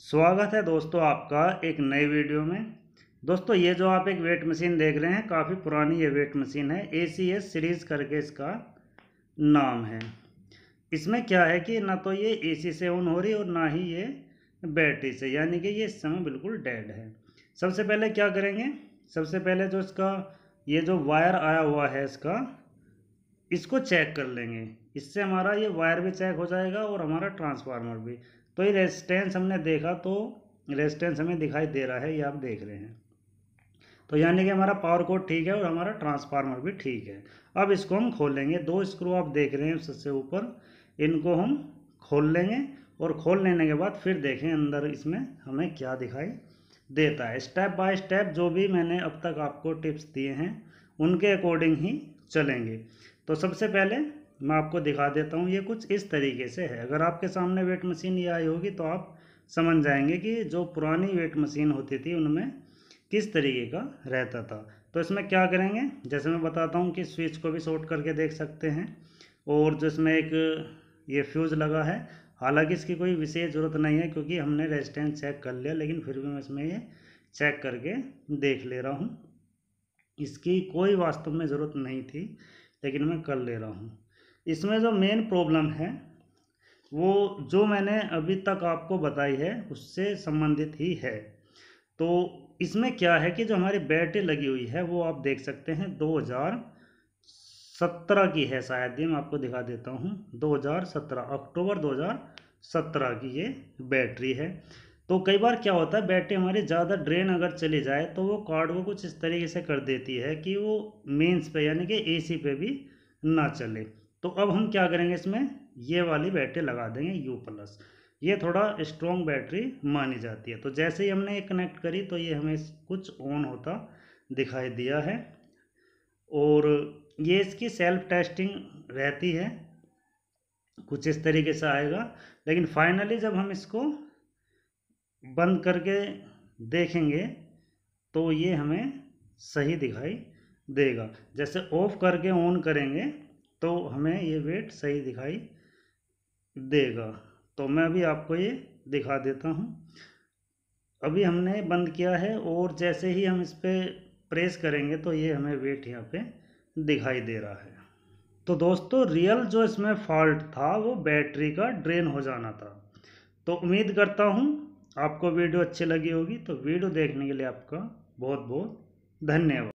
स्वागत है दोस्तों आपका एक नई वीडियो में। दोस्तों, ये जो आप एक वेट मशीन देख रहे हैं, काफ़ी पुरानी ये वेट मशीन है ए सी एस सीरीज़ करके इसका नाम है। इसमें क्या है कि ना तो ये ए सी से ऑन हो रही और ना ही ये बैटरी से, यानी कि ये इस समय बिल्कुल डेड है। सबसे पहले क्या करेंगे? सबसे पहले जो इसका, ये जो वायर आया हुआ है इसका, इसको चेक कर लेंगे। इससे हमारा ये वायर भी चेक हो जाएगा और हमारा ट्रांसफार्मर भी। तो ये रेजिस्टेंस हमने देखा तो रेजिस्टेंस हमें दिखाई दे रहा है, ये आप देख रहे हैं। तो यानी कि हमारा पावर कोड ठीक है और हमारा ट्रांसफार्मर भी ठीक है। अब इसको हम खोल लेंगे दो स्क्रू आप देख रहे हैं सबसे ऊपर, इनको हम खोल लेंगे और खोल लेने के बाद फिर देखें अंदर इसमें हमें क्या दिखाई देता है। स्टेप बाय स्टेप जो भी मैंने अब तक आपको टिप्स दिए हैं, उनके अकॉर्डिंग ही चलेंगे। तो सबसे पहले मैं आपको दिखा देता हूँ, ये कुछ इस तरीके से है। अगर आपके सामने वेट मशीन ये आई होगी तो आप समझ जाएँगे कि जो पुरानी वेट मशीन होती थी, उनमें किस तरीके का रहता था। तो इसमें क्या करेंगे? जैसे मैं बताता हूँ कि स्विच को भी शॉर्ट करके देख सकते हैं, और जो इसमें एक ये फ्यूज़ लगा है। हालाँकि इसकी कोई विशेष ज़रूरत नहीं है, क्योंकि हमने रेजिस्टेंस चेक कर लिया, लेकिन फिर भी मैं इसमें ये चेक करके देख ले रहा हूँ। इसकी कोई वास्तव में ज़रूरत नहीं थी। लेकिन मैं कर ले रहा हूँ। इसमें जो मेन प्रॉब्लम है, वो जो मैंने अभी तक आपको बताई है, उससे संबंधित ही है। तो इसमें क्या है कि जो हमारी बैटरी लगी हुई है, वो आप देख सकते हैं 2017 की है शायद ये, मैं आपको दिखा देता हूँ। 2017 अक्टूबर 2017 की ये बैटरी है। तो कई बार क्या होता है बैटरी हमारी ज़्यादा ड्रेन अगर चली जाए तो वो कार्ड को कुछ इस तरीके से कर देती है कि वो मेंस पे, यानी कि एसी पे भी ना चले। तो अब हम क्या करेंगे इसमें? ये वाली बैटरी लगा देंगे यू प्लस ये थोड़ा स्ट्रॉन्ग बैटरी मानी जाती है। तो जैसे ही हमने ये कनेक्ट करी तो ये हमें कुछ ऑन होता दिखाई दिया है। और ये इसकी सेल्फ टेस्टिंग रहती है। कुछ इस तरीके से आएगा। लेकिन फाइनली जब हम इसको बंद करके देखेंगे तो ये हमें सही दिखाई देगा। जैसे ऑफ़ करके ऑन करेंगे तो हमें ये वेट सही दिखाई देगा। तो मैं अभी आपको ये दिखा देता हूँ। अभी हमने बंद किया है और जैसे ही हम इस पर प्रेस करेंगे तो ये हमें वेट यहाँ पे दिखाई दे रहा है। तो दोस्तों रियल जो इसमें फॉल्ट था वो बैटरी का ड्रेन हो जाना था। तो उम्मीद करता हूँ आपको वीडियो अच्छी लगी होगी तो वीडियो देखने के लिए आपका बहुत बहुत धन्यवाद।